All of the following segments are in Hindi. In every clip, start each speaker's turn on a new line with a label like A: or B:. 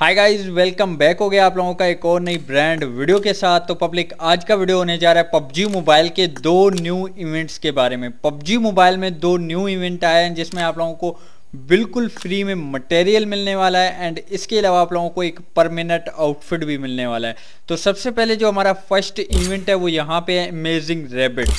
A: हाय गाइस वेलकम बैक हो गया आप लोगों का एक और नई ब्रांड वीडियो के साथ। तो पब्लिक आज का वीडियो होने जा रहा है पबजी मोबाइल के दो न्यू इवेंट्स के बारे में। पबजी मोबाइल में दो न्यू इवेंट आए हैं जिसमें आप लोगों को बिल्कुल फ्री में मटेरियल मिलने वाला है एंड इसके अलावा आप लोगों को एक परमानेंट आउटफिट भी मिलने वाला है। तो सबसे पहले जो हमारा फ़र्स्ट इवेंट है वो यहाँ पे है अमेजिंग रेबिट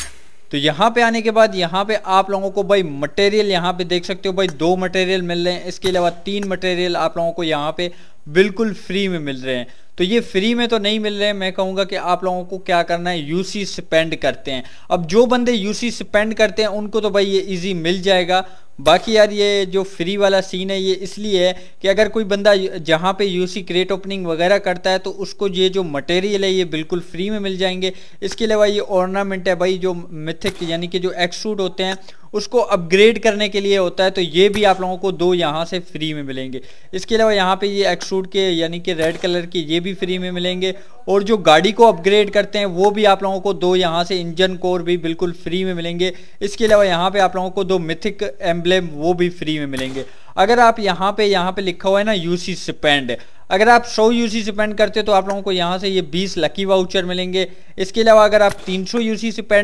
A: तो यहाँ पे आने के बाद यहाँ पे आप लोगों को भाई मटेरियल यहाँ पे देख सकते हो, भाई दो मटेरियल मिल रहे हैं, इसके अलावा तीन मटेरियल आप लोगों को यहाँ पे बिल्कुल फ्री में मिल रहे हैं। तो ये फ्री में तो नहीं मिल रहे हैं मैं कहूँगा कि आप लोगों को क्या करना है यूसी स्पेंड करते हैं। अब जो बंदे यूसी स्पेंड करते हैं, उनको तो भाई ये ईजी मिल जाएगा। बाकी यार ये जो फ्री वाला सीन है, ये इसलिए है कि अगर कोई बंदा जहाँ पे यूसी क्रेट ओपनिंग वगैरह करता है तो उसको ये जो मटेरियल है, ये बिल्कुल फ्री में मिल जाएँगे। इसके अलावा ये ऑर्नामेंट है भाई, जो मिथिक यानी कि जो एक्सूट होते हैं उसको अपग्रेड करने के लिए होता है तो ये भी आप लोगों को दो यहाँ से फ्री में मिलेंगे। इसके अलावा यहाँ पे ये एक्सूट के, यानी कि रेड कलर के, ये भी फ्री में मिलेंगे। और जो गाड़ी को अपग्रेड करते हैं, वो भी आप लोगों को दो यहाँ से इंजन कोर भी बिल्कुल फ्री में मिलेंगे। इसके अलावा यहाँ पे आप लोगों को दो मिथिक एम्बलेम वो भी फ्री में मिलेंगे। अगर आप यहाँ पे यहाँ पे लिखा हुआ है ना यूसी स्पेंड अगर आप सौ यूसी स्पेंड करते हो तो आप लोगों को यहाँ से ये बीस लकी वाउचर मिलेंगे। इसके अलावा अगर आप तीन सौ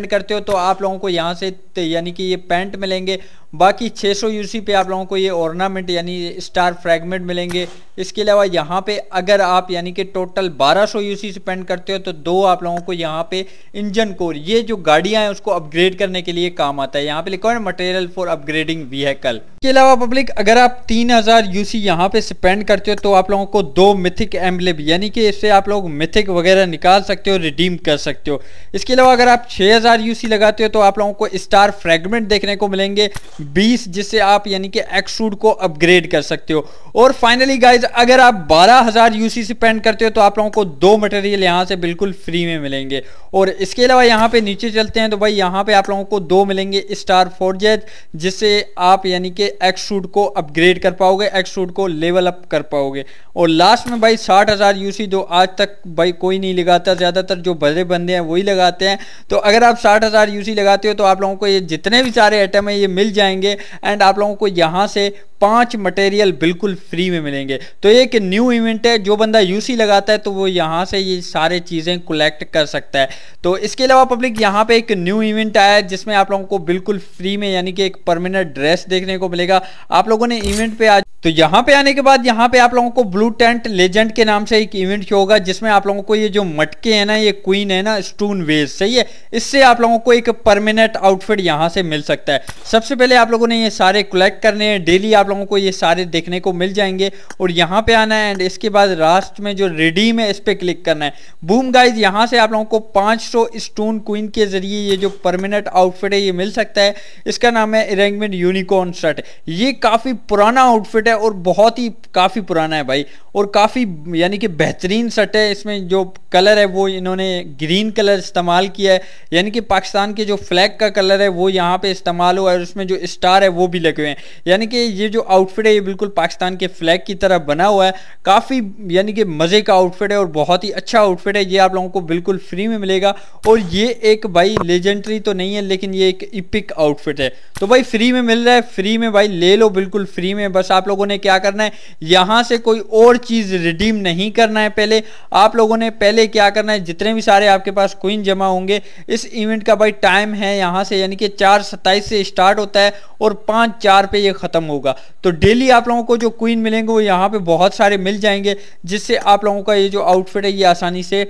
A: करते हो तो आप लोगों को यहाँ से यानी कि ये पैंट मिलेंगे। बाकी 600 यूसी पे आप लोगों को ये ऑर्नामेंट यानी स्टार फ्रैगमेंट मिलेंगे। इसके अलावा यहाँ पे अगर आप यानी कि टोटल 1200 यूसी स्पेंड करते हो तो दो आप लोगों को यहाँ पे इंजन कोर ये जो गाड़ियाँ हैं, उसको अपग्रेड करने के लिए काम आता है। यहाँ पे लिखा है मटेरियल फॉर अपग्रेडिंग व्हीकल इसके अलावा पब्लिक अगर आप 3000 यूसी यहाँ पे स्पेंड करते हो तो आप लोगों को दो मिथिक एम्बलेम यानी कि इससे आप लोग मिथिक वगैरह निकाल सकते हो रिडीम कर सकते हो। इसके अलावा अगर आप 6000 यूसी लगाते हो तो आप लोगों को स्टार फ्रेगमेंट देखने को मिलेंगे। 20 जिससे आप यानी कि एक्सूड को अपग्रेड कर सकते हो। और फाइनली गाइज़ अगर आप 12000 यूसी से स्पेंड करते हो तो आप लोगों को दो मटेरियल यहाँ से बिल्कुल फ्री में मिलेंगे। और इसके अलावा यहाँ पे नीचे चलते हैं तो भाई यहाँ पे आप लोगों को दो मिलेंगे स्टार फोर्जेज जिससे आप यानी कि एक्सूड को अपग्रेड कर पाओगे एक्सूड को लेवल अप कर पाओगे। और लास्ट में भाई साठ हज़ार यूसी जो आज तक भाई कोई नहीं लगाता, ज़्यादातर जो बड़े बंदे हैं, वही लगाते हैं। तो अगर आप साठ हज़ार यूसी लगाते हो तो आप लोगों को ये जितने भी सारे आइटम है, ये मिल जाएँगे। एंड आप लोगों को यहाँ से पाँच मटेरियल बिल्कुल फ्री में मिलेंगे। तो एक न्यू इवेंट है, जो बंदा यूसी लगाता है तो वो यहाँ से ये सारे चीज़ें कलेक्ट कर सकता है। तो इसके अलावा पब्लिक यहाँ पे एक न्यू इवेंट आया है, जिसमें आप लोगों को बिल्कुल फ्री में, यानी कि एक परमानेंट ड्रेस देखने को मिलेगा। आप लोगों ने इवेंट पे आज तो यहाँ पे आने के बाद यहाँ पे आप लोगों को ब्लू टेंट लेजेंड के नाम से एक इवेंट शो होगा, जिसमें आप लोगों को ये जो मटके हैं ना, ये क्वीन है ना स्टोन वेज सही है? इससे आप लोगों को एक परमानेंट आउटफिट यहाँ से मिल सकता है। सबसे पहले आप लोगों ने ये सारे कलेक्ट करने हैं। डेली आप लोगों को ये सारे देखने को मिल जाएँगे और यहाँ पे आना है एंड इसके बाद लास्ट में जो रिडीम है इस पर क्लिक करना है। बूम गाइज़ यहाँ से आप लोगों को पाँच स्टोन क्वीन के ज़रिए ये जो परमानेंट आउटफिट है, ये मिल सकता है। इसका नाम है अरेंजमेंट यूनिकॉर्न शर्ट ये काफ़ी पुराना आउटफिट है और बहुत ही काफ़ी पुराना है भाई। और काफ़ी, यानी कि बेहतरीन शर्ट है। इसमें जो कलर है, वो इन्होंने ग्रीन कलर इस्तेमाल किया है। यानी कि पाकिस्तान के जो फ्लैग का कलर है, वो यहाँ पे इस्तेमाल हुआ है और उसमें जो स्टार है, वो भी लगे हुए हैं। यानी कि ये जो आउटफिट है, ये बिल्कुल पाकिस्तान के फ्लैग की तरह बना हुआ है। काफ़ी, यानी कि मज़े का आउटफिट है और बहुत ही अच्छा आउटफिट है। ये आप लोगों को बिल्कुल फ्री में मिलेगा। और ये एक भाई लेजेंडरी तो नहीं है, लेकिन ये एक इपिक आउटफिट है। तो भाई फ्री में मिल रहा है, फ्री में भाई ले लो, बिल्कुल फ्री में। बस आप लोगों ने क्या करना है, यहाँ से कोई और चीज़ रिडीम नहीं करना है पहले। आप लोगों ने पहले क्या करना है? जितने भी सारे आपके पास क्वीन जमा होंगे, इस इवेंट का भाई टाइम है यहाँ से, यानी कि चार सत्ताईस से स्टार्ट होता है और पाँच चार पे ये खत्म होगा। तो डेली आप लोगों को जो क्वीन मिलेंगे, वो यहाँ पे बहुत सारे मिल जाएँगे, जिससे आप लोगों का ये जो आउटफिट है, ये आसानी से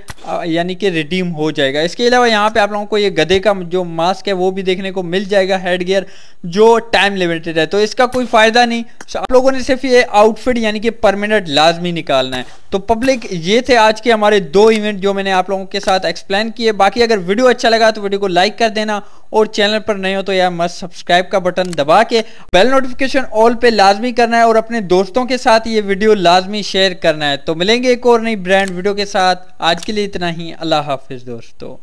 A: यानी कि रिडीम हो जाएगा। इसके अलावा यहाँ पे आप लोगों को ये गधे का जो मास्क है, वो भी देखने को मिल जाएगा हेड गियर जो टाइम लिमिटेड है। तो इसका कोई फ़ायदा नहीं। आप लोगों ने सिर्फ़ ये आउटफिट यानी कि परमानेंट लाजमी निकालना है। तो पब्लिक ये थे आज के हमारे दो इवेंट जो मैंने आप लोगों के साथ एक्सप्लेन किए। बाकी अगर वीडियो अच्छा लगा तो वीडियो को लाइक कर देना और चैनल पर नए हो तो यार मस्त सब्सक्राइब का बटन दबा के बेल नोटिफिकेशन ऑल पे लाजमी करना है और अपने दोस्तों के साथ ये वीडियो लाजमी शेयर करना है। तो मिलेंगे एक और नई ब्रांड वीडियो के साथ। आज के लिए इतना ही। अल्लाह हाफिज दोस्तों।